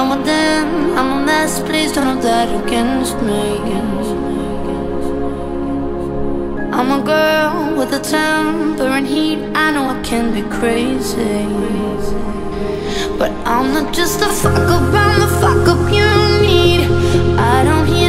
Now and then I'm a mess, please don't hold that against me. I'm a girl with a temper and heat. I know I can be crazy. But I'm not just a fuck up, I'm the fuck up you need. I don't hear